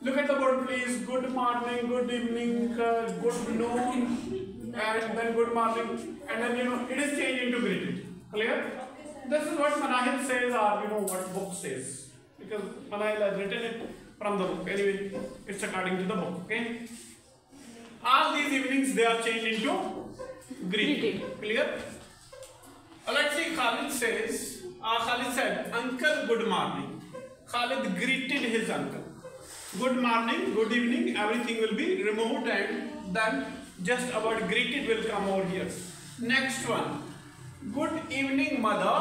Look at the board, please. Good morning, good evening, uh, good noon, and then good morning, and then you know it is changed into greeting. Clear? This is what Manahil says, or you know what book says, because Manahil has written it from the book. Anyway, it's according to the book. Okay. All these evenings they are changed into greeting. Clear? Let's see. Khalid says, uh, Khalid said, "Uncle, good morning." Khalid greeted his uncle. Good morning, good evening. Everything will be removed, and then just about greeted will come over here. Next one. Good evening, mother,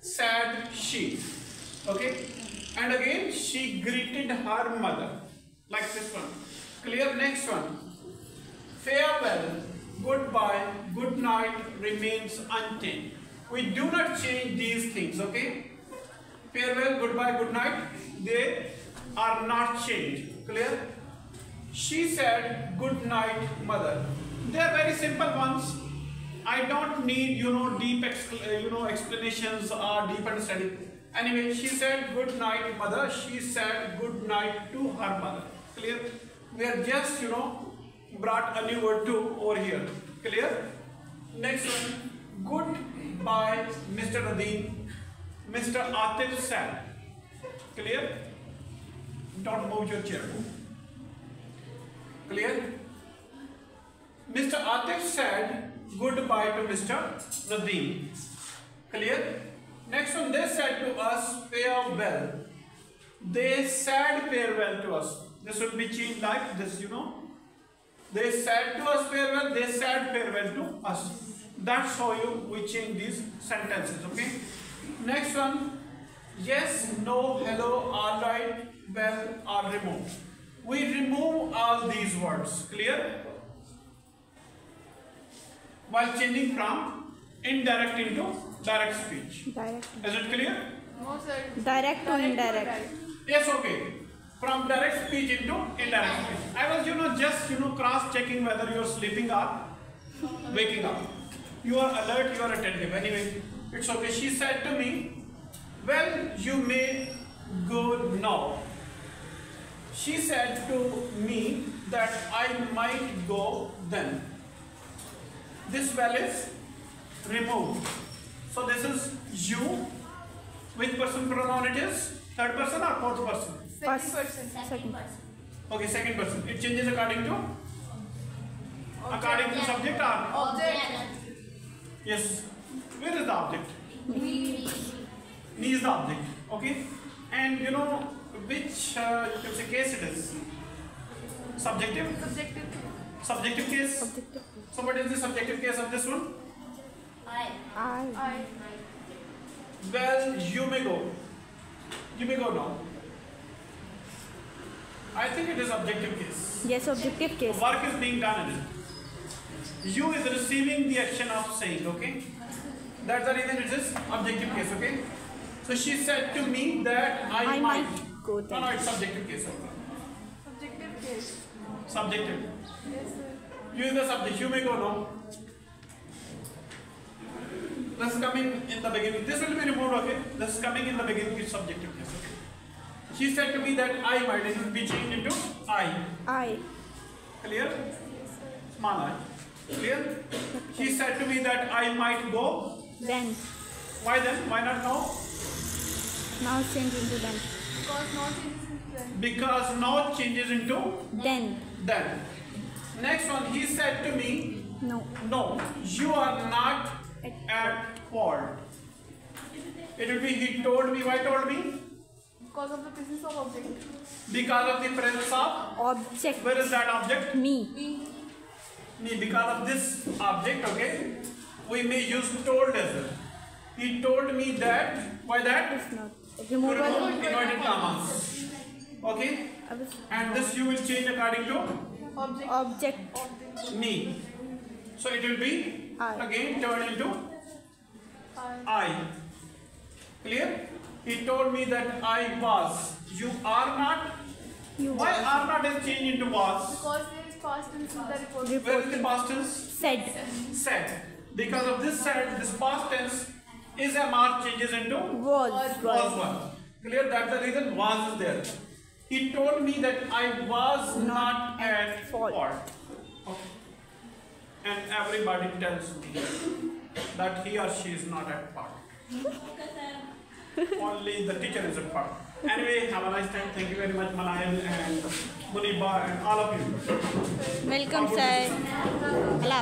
said she. Okay, and again she greeted her mother, like this one. Clear? Next one. Farewell, goodbye, good night remains unchanged. We do not change these things, okay? Farewell, goodbye, good night, they are not changed. Clear? She said, good night, mother. They are very simple ones. I don't need, you know, deep, uh, you know, explanations or deep understanding. Anyway, she said, good night, mother. She said, good night to her mother. Clear? We are just, you know, brought a new word to over here. Clear? Next one. Goodbye, Mr. Nadeem. Mr. Atif said. Clear? Don't move your chair. Clear? Mr. Atif said goodbye to Mr. Nadeem. Clear? Next one, they said to us farewell. They said farewell to us. This would be changed like this, you know. They said to us farewell, they said farewell to us. That's how you we change these sentences, okay? Next one, yes, no, hello, alright, well, or remove. We remove all these words, clear? While changing from indirect into direct speech. Direct. Is it clear? No, sir. Direct to indirect. Yes, okay. From direct speech into indirect speech. I was, you know, just, you know, cross-checking whether you're sleeping or waking up. You are alert, you are attentive. Anyway, it's okay. She said to me, well, you may go now. She said to me that I might go then. This well is removed. So this is you. Which person pronoun it is? Third person or fourth person? Second First. person. Second. person. Okay, second person. It changes according to according to subject or Object. yes. Where is the object? Me. Me is the object. Okay, and you know which uh, you can say case it is. Subjective. Subjective. Subjective case. Objective. So what is the subjective case of this one? I. I. I. Well, you may go. You may go now. I think it is objective case. Yes, objective case. Work is being done in it. You is receiving the action of saying, okay? That's the reason it is objective case, okay? So she said to me that I, I might. might go No, there. no, it's subjective case. Okay? Subjective case. Subjective. Yes, sir. You is the subject. You may go now. This is coming in the beginning. This will be removed, okay? This is coming in the beginning. It's subjective case, okay? She said to me that I might. It will be changed into I. I. Clear? Small I. Clear? She said to me that I might go. Then. Why then? Why not now? Now change into then. Because not in then. Because now changes into Then. then. Next one, he said to me, No. No, you are not at fault. It will be he told me. Why told me? Because of the presence of object. Because of the presence of. Object. Where is that object? Me. Me. Me. Because of this object, okay, we may use told as well. He told me that. Why that? It's not. To Removal. remove inverted commas. Okay, and this you will change according to Object. Object. Object. me. So it will be I. again turned into I. I. Clear? He told me that I was. You are not. You Why was. are not is changed into was? Because there is past tense in the report. Where is the past tense? Said. Said. Because of this said, this past tense, is a mark changes into Was. was Was. one. Clear that the reason was is there. He told me that I was not at fault. fault. Okay. And everybody tells me that he or she is not at fault. Only the teacher is fault. Anyway, have a nice time. Thank you very much, Malayan and Muniba and all of you. Welcome, sir. Hello.